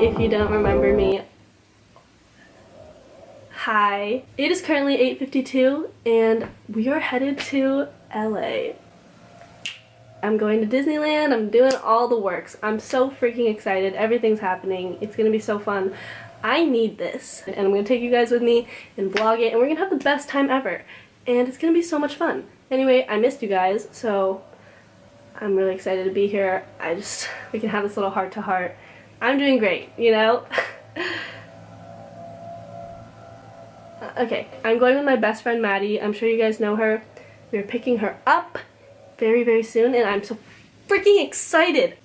if you don't remember me. Hi. It is currently 8.52 and we are headed to LA. I'm going to Disneyland, I'm doing all the works. I'm so freaking excited, everything's happening, it's gonna be so fun. I need this and I'm gonna take you guys with me and vlog it and we're gonna have the best time ever. And it's gonna be so much fun. Anyway, I missed you guys, so I'm really excited to be here. I just, we can have this little heart to heart. I'm doing great, you know? Uh, okay, I'm going with my best friend Maddie. I'm sure you guys know her. We're picking her up very, very soon, and I'm so freaking excited.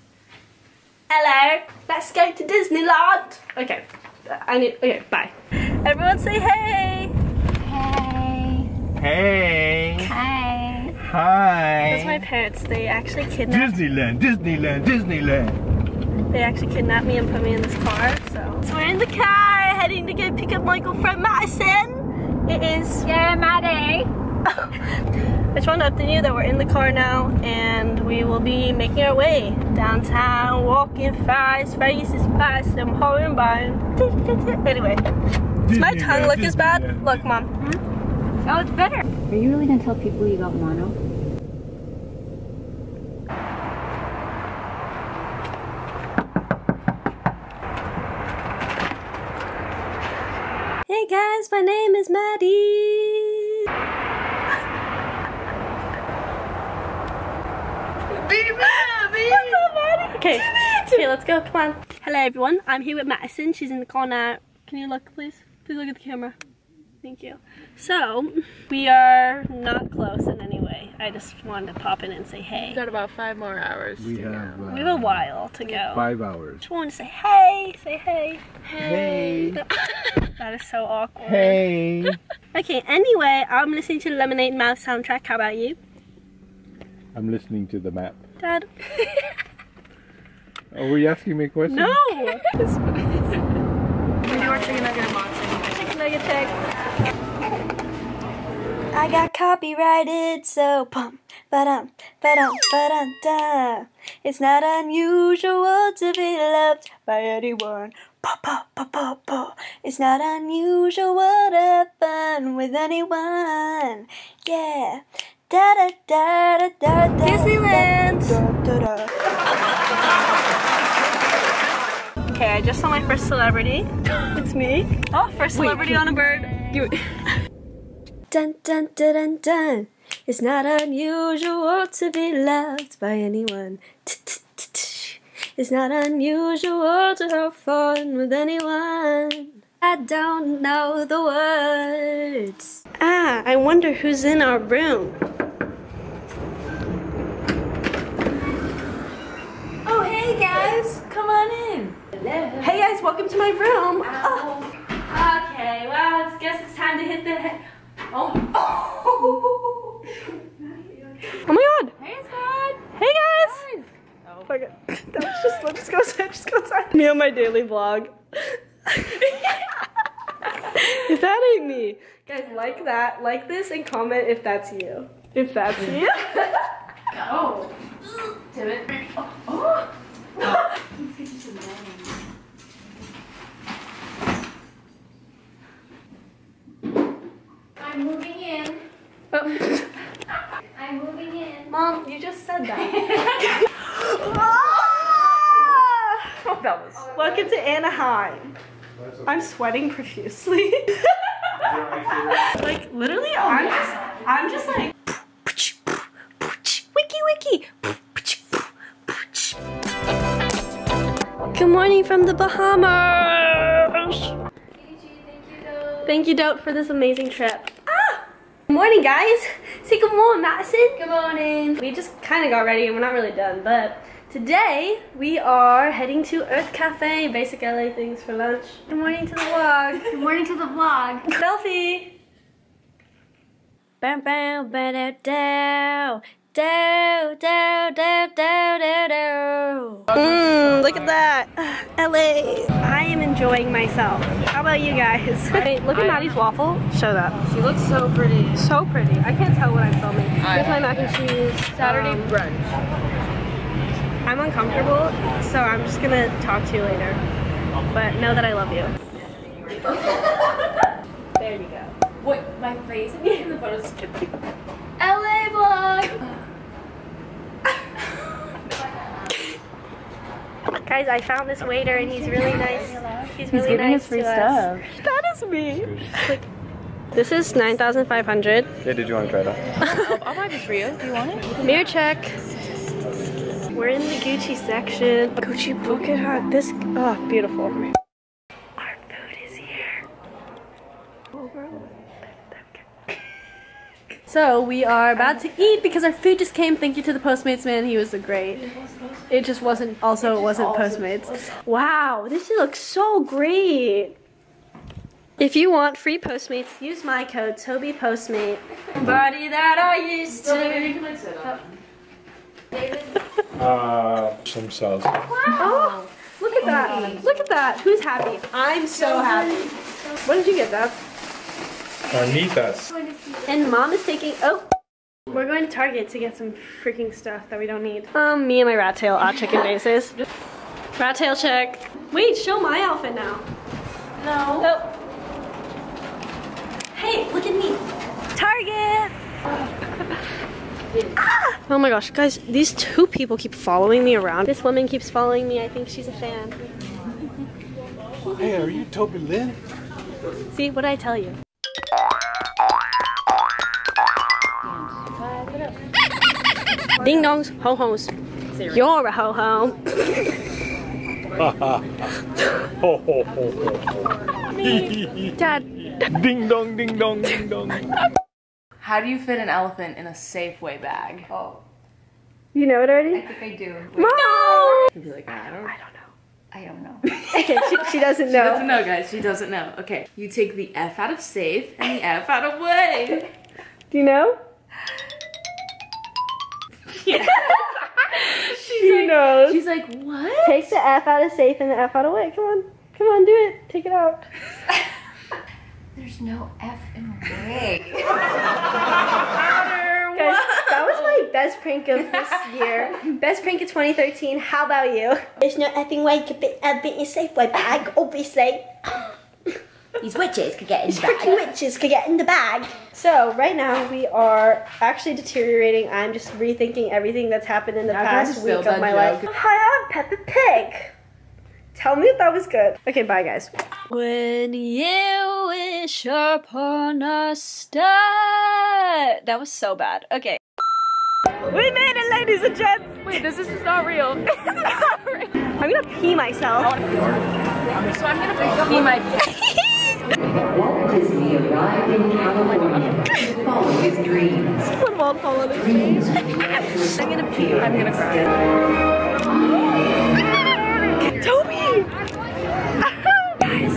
Hello, let's go to Disneyland. Okay, uh, I need, okay, bye. Everyone say hey. Hey. Hey. Hi. Hi. That's my parents. They actually kidnapped Disneyland, Disneyland, Disneyland. They actually kidnapped me and put me in this car, so. so we're in the car, heading to go pick up my girlfriend Madison. It is. Yeah, Maddie. I just want to update you that we're in the car now, and we will be making our way downtown, walking fast, faces fast, I'm hurrying by. Anyway, does my tongue look as bad? Look, mom. Oh, it's better. Are you really gonna tell people you got mono? Hey guys, my name is Maddie. Okay, okay, let's go. Come on. Hello, everyone. I'm here with Madison. She's in the car now. Can you look, please? Please look at the camera. Thank you. So, we are not close in any way. I just wanted to pop in and say hey. We got about five more hours. We to go. have uh, We have a while to go. five hours. Just wanted to say hey, say hey. Hey. That is so awkward. Hey. Okay, anyway, I'm listening to the Lemonade Mouth soundtrack. How about you? I'm listening to the map. Dad? Are were you asking me a question? No! chicken nugget box. Chicken nugget tag. I got copyrighted, so pum, ba-dum, ba-dum, ba-dum, da. It's not unusual to be loved by anyone. Pa, pa, pa, pa, pa. It's not unusual to fun with anyone. Yeah. Da da da da da da. Disneyland. Da, da, da. Okay, I just saw my first celebrity. It's me. Oh, first celebrity on a bird. You. Dun dun dun dun dun. It's not unusual to be loved by anyone. T-t-t-t. It's not unusual to have fun with anyone. I don't know the words. Ah, I wonder who's in our room. Oh, hey guys, come on in. Hello. Hey guys, welcome to my room. Oh. Okay, well, I guess it's time to hit the. He- oh. oh. Oh my god. Hey, Scott. Hey guys. Oh. Fuck it. Let's just let's just go inside. Just go inside. Me on my daily vlog. if that ain't me, guys, like that, like this, and comment if that's you. If that's you. Oh. Damn it. I'm moving in. Oh. I'm moving in. Mom, you just said that. Welcome to Anaheim. I'm sweating profusely. like literally, I'm just, I'm just like. Wiki wiki. Good morning from the Bahamas. Thank you, Dote, for this amazing trip. Ah! Good morning, guys. Say good morning, Madison. Good morning. We just kind of got ready and we're not really done, but today we are heading to Earth Cafe, basic LA things for lunch. Good morning to the vlog. Good morning to the vlog. Selfie. Bam bam ba da do do do do do do do. Mmm, look at that, LA. I am enjoying myself. How about you guys? Hey, look at Maddie's waffle. Show that. She looks so pretty. So pretty. I can't tell what I'm filming. Here's my mac and cheese. Saturday Um, brunch. I'm uncomfortable, so I'm just gonna talk to you later. But know that I love you. there you go. Wait, my face in the photos. LA vlog. Guys, I found this waiter and he's really nice. He's really giving nice us free to us. stuff. That is me. Like, this is 9,500. Yeah, did you want to try it out? I'll buy this for you. Do you want it? Mirror check. We're in the Gucci section. Gucci, look at her. This, oh, beautiful. Our food is here. So we are about to eat because our food just came. Thank you to the Postmates man. He was a great. It just wasn't. Also, it wasn't Postmates. Wow, this looks so great. If you want free Postmates, use my code Tobey Postmate. Body that I used to. Oh, Uh, some sauce. Oh, look at that. Look at that. Who's happy? I'm so happy. What did you get, Dad? Carnitas. And mom is taking, oh. We're going to Target to get some freaking stuff that we don't need. Um, me and my rat tail odd chicken bases. Rat tail check. Wait, show my outfit now. No. Oh. Hey, look at me. Target. Ah! Oh my gosh, guys, these two people keep following me around. This woman keeps following me. I think she's a fan. Hey, are you Tobey Lynn? See, what did I tell you? Ding dongs, ho hos. You're a ho ho. ho ho ho ho ho. Dad, ding dong, ding dong, ding dong. How do you fit an elephant in a Safeway bag? Oh, you know it already? I think I do. Mom! You'd be like, I don't, I don't know. I don't know. Okay, she, she doesn't know. She doesn't know. know, guys. She doesn't know. Okay, you take the F out of safe and the F out of way. Do you know? Yeah. She knows. She's like, what? Take the F out of safe and the F out of way. Come on. Come on, do it. Take it out. There's no F in way. Guys, that best prank of this year. Best prank of 2013. How about you? There's no effing way to fit a bit in Safeway bag, obviously. These witches could get in the Freaking witches could get in the bag. So right now we are actually deteriorating. I'm just rethinking everything that's happened in the I tried to past week of my joke. life. Hi, I'm Peppa Pig. Tell me if that was good. Okay, bye guys. When you wish upon a star. That was so bad. Okay. We made it, ladies and gents. Wait, this is just not real. I'm gonna pee myself. so I'm gonna pee my Walt Disney arrived in California to follow his dreams. When Walt followed us. Dreams I'm gonna pee. I'm gonna cry. Tobey! Guys,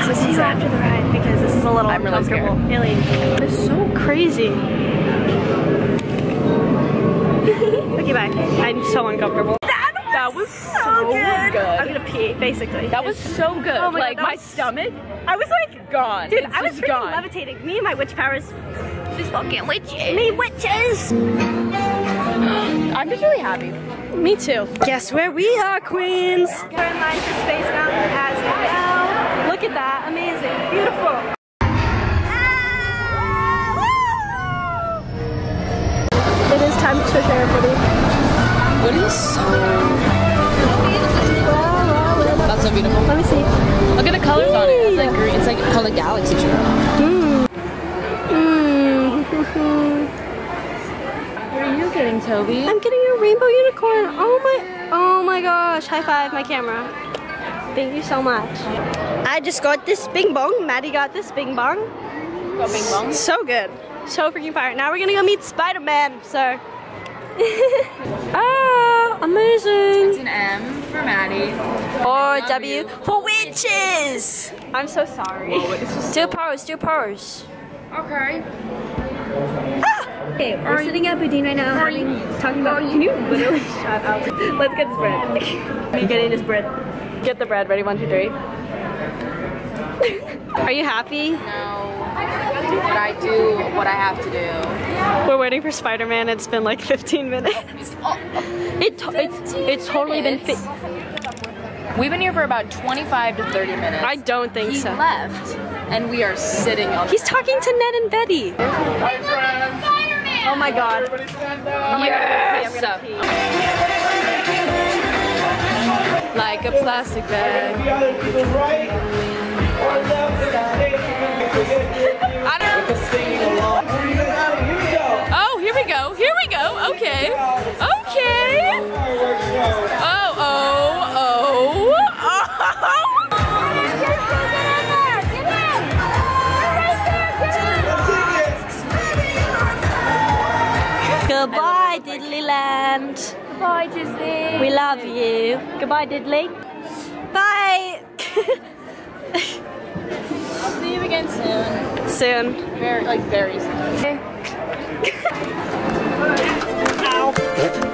I'll to you after the ride because this is a little I'm really uncomfortable. Haley, that is so crazy. Okay, bye. I'm so uncomfortable. That was So good. I'm gonna pee, basically. That was so good. Oh my like God, my was- stomach I was like, gone. dude, It's I was gone. levitating. Me and my witch powers. These fucking witches. Me witches! I'm just really happy. Me too. Guess where we are, queens? We're in line for Space Mountain as well. Look at that. Amazing. Beautiful. To everybody. What is so? That's so beautiful. Let me see. Look at the colors on it. It's like green. It's like called a galaxy tree. Mm. What are you getting, Tobey? I'm getting a rainbow unicorn. Oh my, oh my gosh. High five my camera. Thank you so much. I just got this bing bong. Maddie got this bing bong. Got bing bong. So good. So freaking fire. Now we're gonna go meet Spider-Man, sir. ah, amazing. It's an M for Maddie. Or W for witches. I'm so sorry. Still powers, two powers. Okay. Okay, we're sitting at Boudin right now, having, talking about. Can you literally shut up? Let's get this bread. Me getting this bread. Get the bread. Ready? One, two, three. Are you happy? No. But I do what I have to do. We're waiting for Spider-Man. It's been like 15 minutes. It to- it's it's totally been. Fi- We've been here for about 25 to 30 minutes. I don't think he so. left, and we are sitting on. He's talking to Ned and Betty. Oh my god. Oh my Yes! god. I'm gonna pee, I'm gonna pee. like a plastic bag. Disneyland. Goodbye, Disney. We love you. Goodbye, Diddley. Bye. I'll see you again soon. Soon. Very, like very soon. Okay.